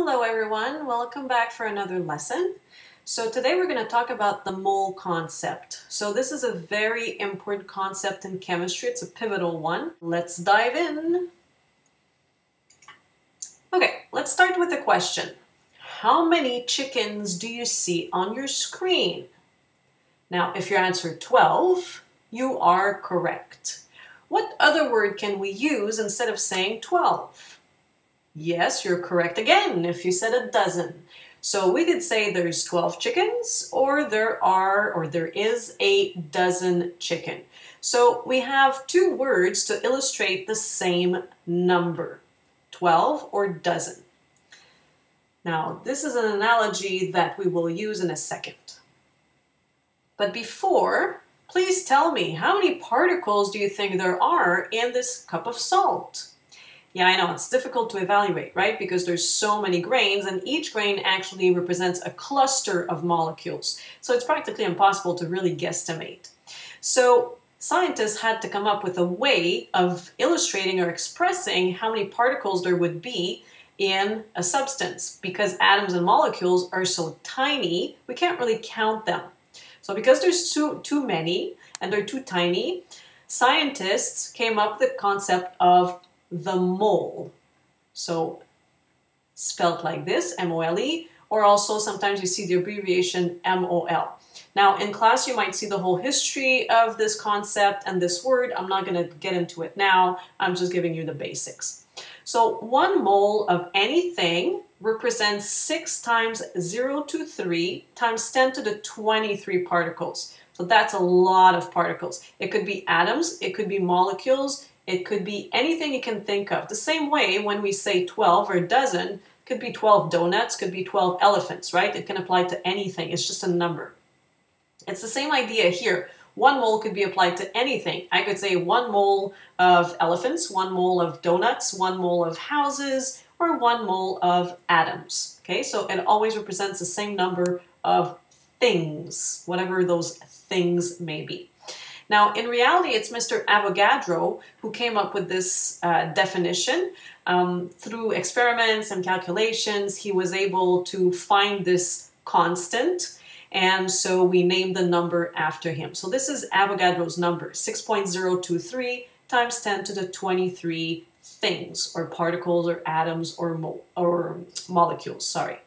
Hello everyone, welcome back for another lesson. So today we're going to talk about the mole concept. So this is a very important concept in chemistry, it's a pivotal one. Let's dive in. Okay, let's start with a question. How many chickens do you see on your screen? Now if you answer 12, you are correct. What other word can we use instead of saying 12? Yes, you're correct again if you said a dozen. So we could say there's 12 chickens or there are or there is a dozen chicken. So we have two words to illustrate the same number, 12 or dozen. Now this is an analogy that we will use in a second. But before, please tell me how many particles do you think there are in this cup of salt? Yeah, I know, it's difficult to evaluate, right? Because there's so many grains and each grain actually represents a cluster of molecules. So it's practically impossible to really guesstimate. So scientists had to come up with a way of illustrating or expressing how many particles there would be in a substance because atoms and molecules are so tiny, we can't really count them. So because there's too, too many and they're too tiny, scientists came up with the concept of the mole. So spelled like this, M-O-L-E, or also sometimes you see the abbreviation M-O-L. Now in class you might see the whole history of this concept and this word. I'm not going to get into it now. I'm just giving you the basics. So one mole of anything represents 6 times 0 to 3 times 10 to the 23 particles. So that's a lot of particles. It could be atoms, it could be molecules, it could be anything you can think of. The same way when we say 12 or a dozen, could be 12 donuts, could be 12 elephants, right? It can apply to anything. It's just a number. It's the same idea here. One mole could be applied to anything. I could say one mole of elephants, one mole of donuts, one mole of houses, or one mole of atoms. Okay, so it always represents the same number of things, whatever those things may be. Now, in reality, it's Mr. Avogadro who came up with this uh, definition. Um, through experiments and calculations, he was able to find this constant, and so we named the number after him. So this is Avogadro's number, 6.023 times 10 to the 23 things, or particles, or atoms, or, mo or molecules, sorry.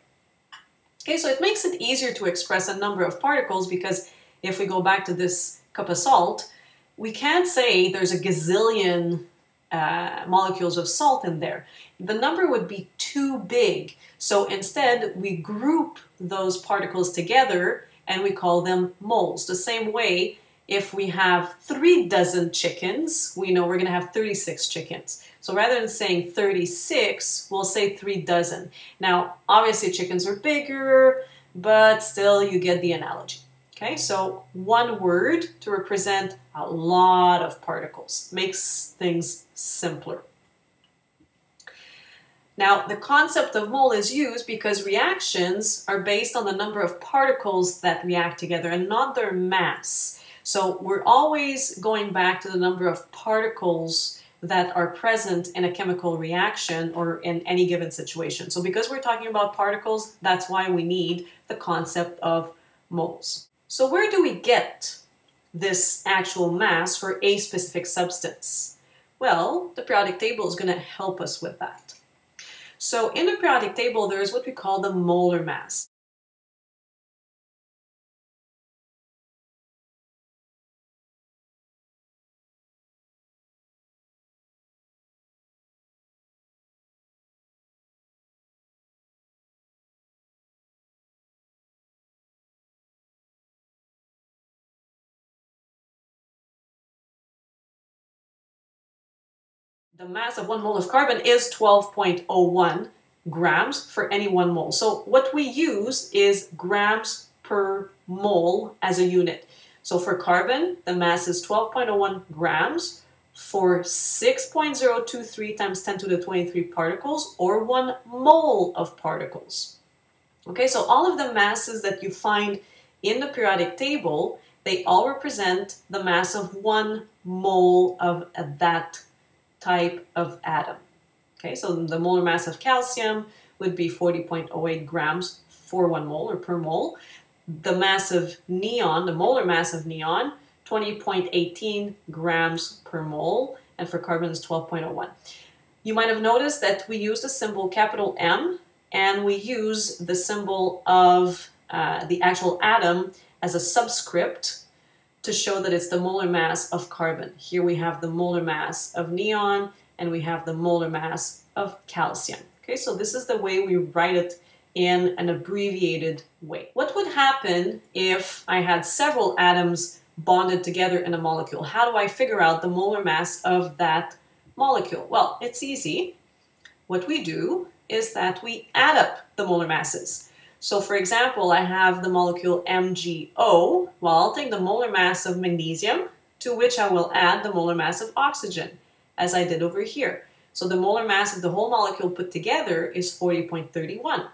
Okay, so it makes it easier to express a number of particles because if we go back to this cup of salt, we can't say there's a gazillion uh, molecules of salt in there. The number would be too big. So instead, we group those particles together and we call them moles. The same way, if we have three dozen chickens, we know we're going to have 36 chickens. So rather than saying 36, we'll say three dozen. Now, obviously chickens are bigger, but still you get the analogy. Okay, so one word to represent a lot of particles makes things simpler. Now, the concept of mole is used because reactions are based on the number of particles that react together and not their mass. So we're always going back to the number of particles that are present in a chemical reaction or in any given situation. So because we're talking about particles, that's why we need the concept of moles. So where do we get this actual mass for a specific substance? Well, the periodic table is going to help us with that. So in the periodic table, there is what we call the molar mass. The mass of one mole of carbon is 12.01 grams for any one mole. So what we use is grams per mole as a unit. So for carbon, the mass is 12.01 grams for 6.023 times 10 to the 23 particles or one mole of particles. Okay, so all of the masses that you find in the periodic table, they all represent the mass of one mole of that type of atom. Okay, so the molar mass of calcium would be 40.08 grams for one mole or per mole. The mass of neon, the molar mass of neon, 20.18 grams per mole, and for carbon is 12.01. You might have noticed that we use the symbol capital M and we use the symbol of uh, the actual atom as a subscript to show that it's the molar mass of carbon. Here we have the molar mass of neon and we have the molar mass of calcium. Okay, so this is the way we write it in an abbreviated way. What would happen if I had several atoms bonded together in a molecule? How do I figure out the molar mass of that molecule? Well, it's easy. What we do is that we add up the molar masses. So for example, I have the molecule MgO. Well, I'll take the molar mass of magnesium, to which I will add the molar mass of oxygen, as I did over here. So the molar mass of the whole molecule put together is 40.31.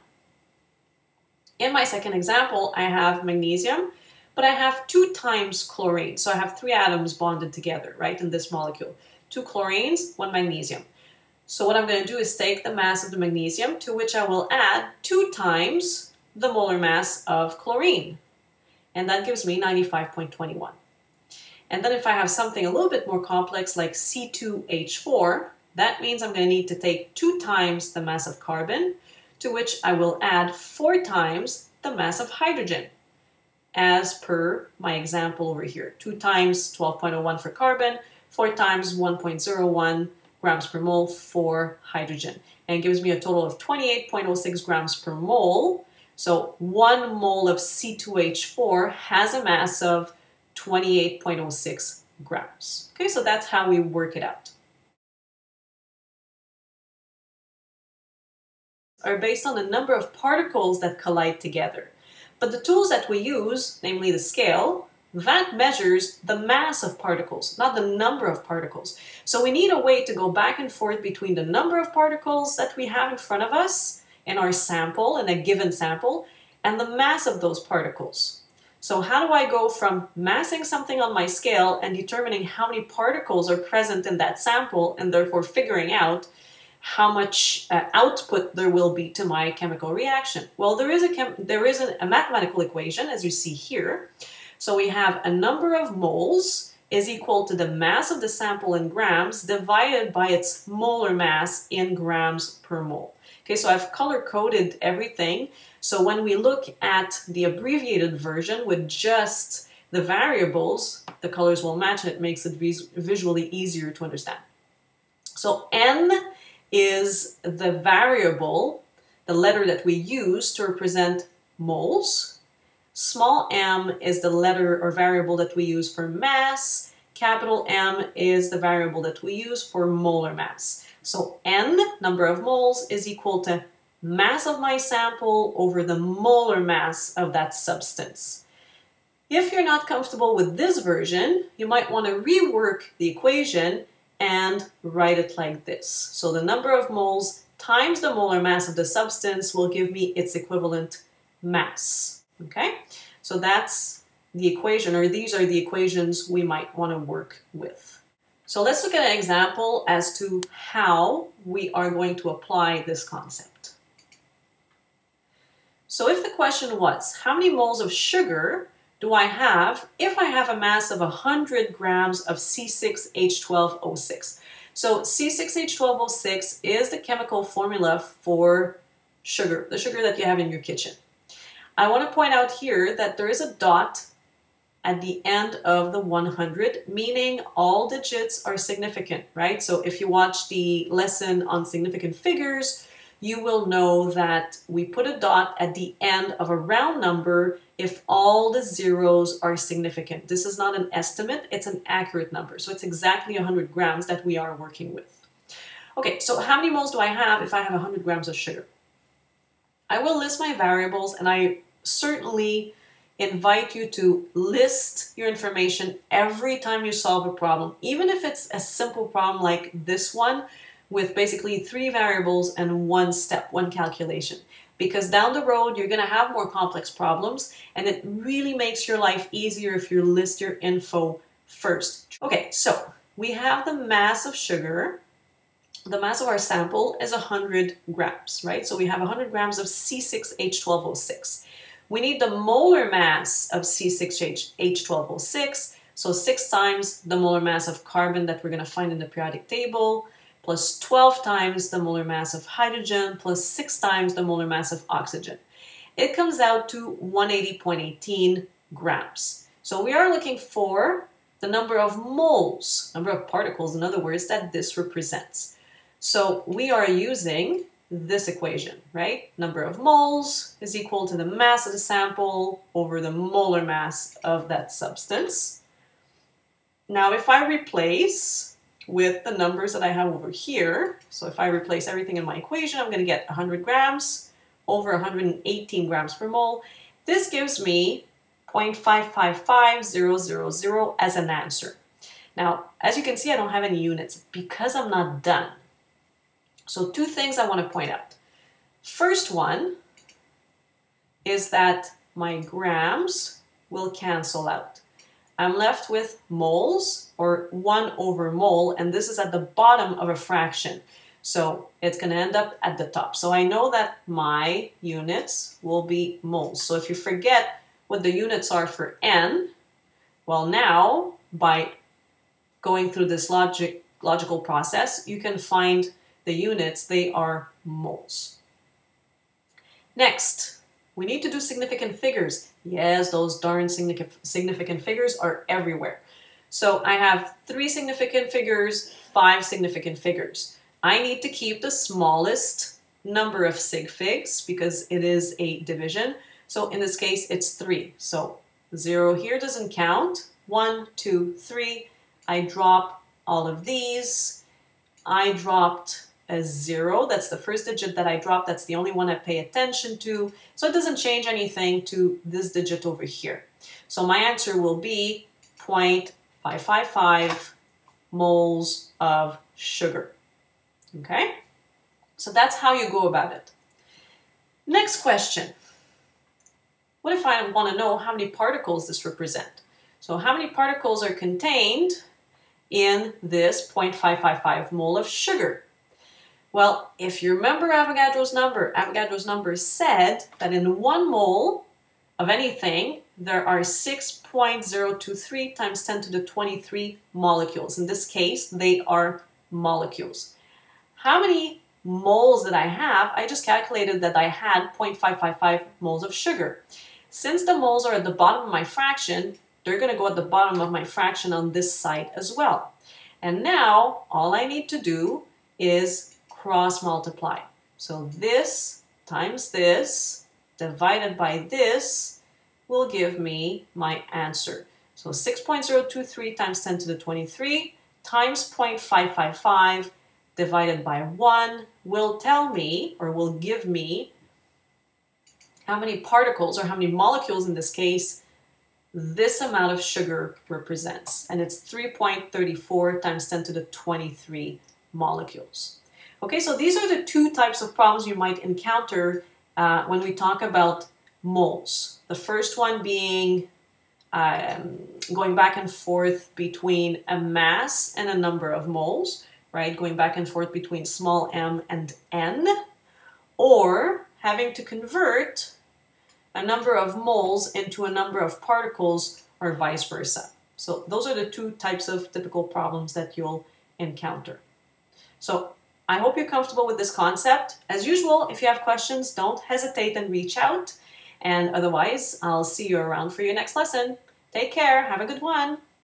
In my second example, I have magnesium, but I have two times chlorine. So I have three atoms bonded together, right, in this molecule. Two chlorines, one magnesium. So what I'm going to do is take the mass of the magnesium, to which I will add two times the molar mass of chlorine. And that gives me 95.21. And then if I have something a little bit more complex like C2H4, that means I'm going to need to take two times the mass of carbon, to which I will add four times the mass of hydrogen, as per my example over here. Two times 12.01 for carbon, four times 1.01 grams per mole for hydrogen. And gives me a total of 28.06 grams per mole, so one mole of C2H4 has a mass of 28.06 grams. Okay, so that's how we work it out. Are based on the number of particles that collide together. But the tools that we use, namely the scale, that measures the mass of particles, not the number of particles. So we need a way to go back and forth between the number of particles that we have in front of us in our sample, in a given sample, and the mass of those particles. So how do I go from massing something on my scale and determining how many particles are present in that sample and therefore figuring out how much uh, output there will be to my chemical reaction? Well, there is, a, there is a, a mathematical equation, as you see here. So we have a number of moles is equal to the mass of the sample in grams divided by its molar mass in grams per mole. Okay, so I've color coded everything. So when we look at the abbreviated version with just the variables, the colors will match and it makes it vis visually easier to understand. So N is the variable, the letter that we use to represent moles. Small m is the letter or variable that we use for mass. Capital M is the variable that we use for molar mass. So N, number of moles, is equal to mass of my sample over the molar mass of that substance. If you're not comfortable with this version, you might want to rework the equation and write it like this. So the number of moles times the molar mass of the substance will give me its equivalent mass. Okay, so that's the equation, or these are the equations we might want to work with. So let's look at an example as to how we are going to apply this concept. So if the question was, how many moles of sugar do I have if I have a mass of 100 grams of C6H12O6? So C6H12O6 is the chemical formula for sugar, the sugar that you have in your kitchen. I want to point out here that there is a dot at the end of the 100, meaning all digits are significant, right? So if you watch the lesson on significant figures, you will know that we put a dot at the end of a round number if all the zeros are significant. This is not an estimate, it's an accurate number. So it's exactly 100 grams that we are working with. Okay, so how many moles do I have if I have 100 grams of sugar? I will list my variables and I certainly invite you to list your information every time you solve a problem, even if it's a simple problem like this one with basically three variables and one step, one calculation. Because down the road, you're going to have more complex problems, and it really makes your life easier if you list your info first. Okay, so we have the mass of sugar the mass of our sample is 100 grams, right? So we have 100 grams of C6H12O6. We need the molar mass of C6H12O6, so 6 times the molar mass of carbon that we're going to find in the periodic table, plus 12 times the molar mass of hydrogen, plus 6 times the molar mass of oxygen. It comes out to 180.18 grams. So we are looking for the number of moles, number of particles, in other words, that this represents. So we are using this equation, right? Number of moles is equal to the mass of the sample over the molar mass of that substance. Now, if I replace with the numbers that I have over here, so if I replace everything in my equation, I'm going to get 100 grams over 118 grams per mole. This gives me 0.555000 as an answer. Now, as you can see, I don't have any units because I'm not done. So two things I want to point out. First one is that my grams will cancel out. I'm left with moles or 1 over mole, and this is at the bottom of a fraction. So it's going to end up at the top. So I know that my units will be moles. So if you forget what the units are for n, well now, by going through this logic, logical process, you can find the units, they are moles. Next, we need to do significant figures. Yes, those darn significant figures are everywhere. So I have three significant figures, five significant figures. I need to keep the smallest number of sig figs because it is a division. So in this case, it's three. So zero here doesn't count. One, two, three. I drop all of these. I dropped a zero. That's the first digit that I drop. That's the only one I pay attention to. So it doesn't change anything to this digit over here. So my answer will be 0.555 moles of sugar. Okay? So that's how you go about it. Next question. What if I want to know how many particles this represent? So how many particles are contained in this 0.555 mole of sugar? Well, if you remember Avogadro's number, Avogadro's number said that in one mole of anything, there are 6.023 times 10 to the 23 molecules. In this case, they are molecules. How many moles that I have? I just calculated that I had 0.555 moles of sugar. Since the moles are at the bottom of my fraction, they're going to go at the bottom of my fraction on this side as well. And now, all I need to do is cross multiply. So this times this divided by this will give me my answer. So 6.023 times 10 to the 23 times 0.555 divided by 1 will tell me, or will give me, how many particles, or how many molecules in this case, this amount of sugar represents. And it's 3.34 times 10 to the 23 molecules. Okay, so these are the two types of problems you might encounter uh, when we talk about moles. The first one being um, going back and forth between a mass and a number of moles, right? Going back and forth between small m and n, or having to convert a number of moles into a number of particles or vice versa. So those are the two types of typical problems that you'll encounter. So I hope you're comfortable with this concept. As usual, if you have questions, don't hesitate and reach out. And otherwise, I'll see you around for your next lesson. Take care. Have a good one.